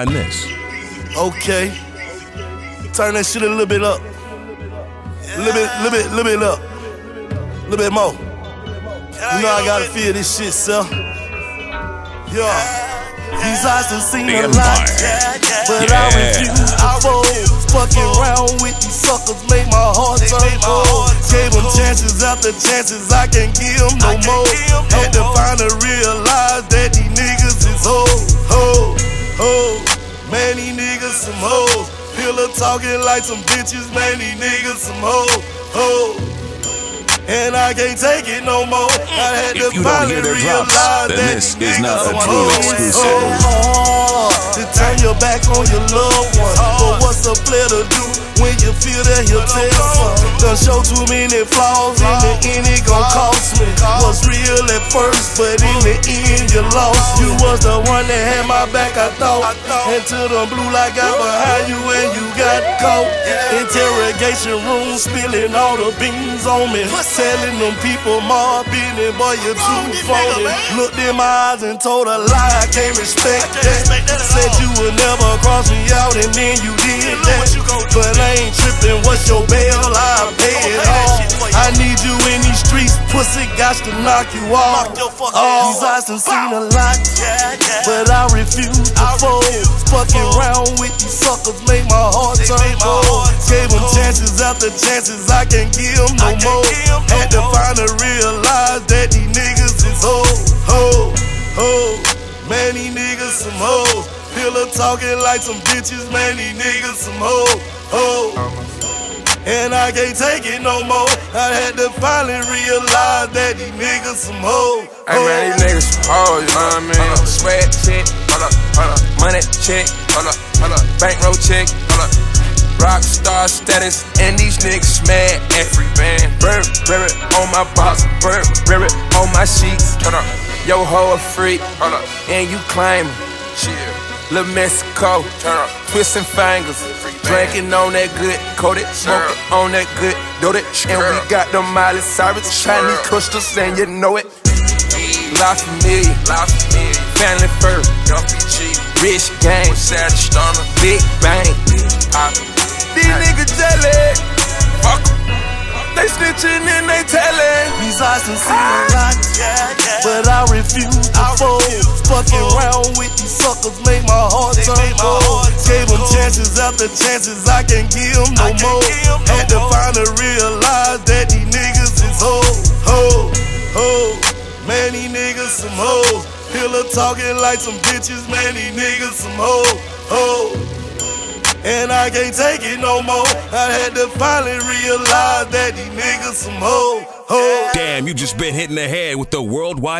And this. Okay. Turn that shit a little bit up. A little bit, little bit, little bit up. A little bit more. You know I gotta feel this shit, sir. Yeah. These eyes done seen a lot, but I refuse to fold. Fucking around with these suckers make my heart turn cold. Gave them chances after chances, I can't give them no more. Had to find realize that some hoes. Pillar talking like some bitches, man, these niggas some hoes, hoes. And I can't take it no more. Mm. I had If to you don't finally hear their drops, then that this is not a true exclusive. So hard to turn your back on your loved one. But what's a player to do when you feel that he'll tell some? Done show too many flaws, in the end it real at first, but in the end you lost. You was the one that had my back, I thought. Until the blue light got behind you and you got caught. Interrogation room spilling all the beans on me. Telling them people my business, boy, you too phony. Looked in my eyes and told a lie, I can't respect that. Said you would never cross me out and then you did that. Pussy got to knock you off. Oh, these eyes done seen a lot, but I refuse to fold. Fucking around with these suckers make my heart turn cold. Gave them chances after chances, I can't give them no more. Had to finally realize that these niggas is hoes, hoes, hoes. Man, these niggas some hoes. Pillar talking like some bitches, man, these niggas some hoes, hoes. And I can't take it no more. I had to finally realize niggas some hoes. Hey man, these niggas some hoes, you know what I mean? Swag check, hold up, hold up. Money check, hold up, hold up. Bankroll check, hold up. Rockstar status, and these niggas mad at free band. Burberry on my box, Burberry on my sheets. Hold up, yo hoe a freak, hold up, and you claim Chill. Lil' Mexico, turn up, twisting fingers, drinking on that good, coated, smoking on that good, doted, and we got the Miley Cyrus, Chinese crystals, and you know it. La Familia, La Familia, Family First, Duffy G, Rich Gang, Savage Stunner, Big Bang, Pop. These niggas jelly, fuck 'em. They snitching and they telling. These eyes done seen ah. a lot, but I refuse to fold. Fucking around with these suckers make my heart turn cold. Gave them chances after chances, I can't give them no more. Had to finally realize that these niggas is hoes, hoes, hoes. Man, these niggas some hoes. Pillar talking like some bitches, man, these niggas some hoes, hoes. And I can't take it no more. I had to finally realize that these niggas some hoes, hoes. Damn, you just been hitting the head with the worldwide.